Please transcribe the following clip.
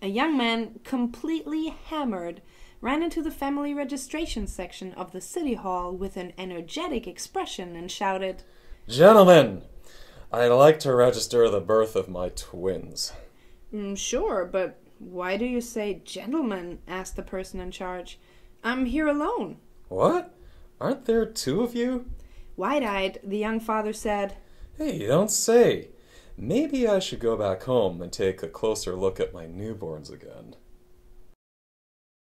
a young man, completely hammered, ran into the family registration section of the city hall with an energetic expression and shouted, Gentlemen, I'd like to register the birth of my twins. "Mm, Sure, but why do you say gentlemen? asked the person in charge. I'm here alone. What? Aren't there two of you? Wide eyed, the young father said, Hey, you don't say. Maybe I should go back home and take a closer look at my newborns again.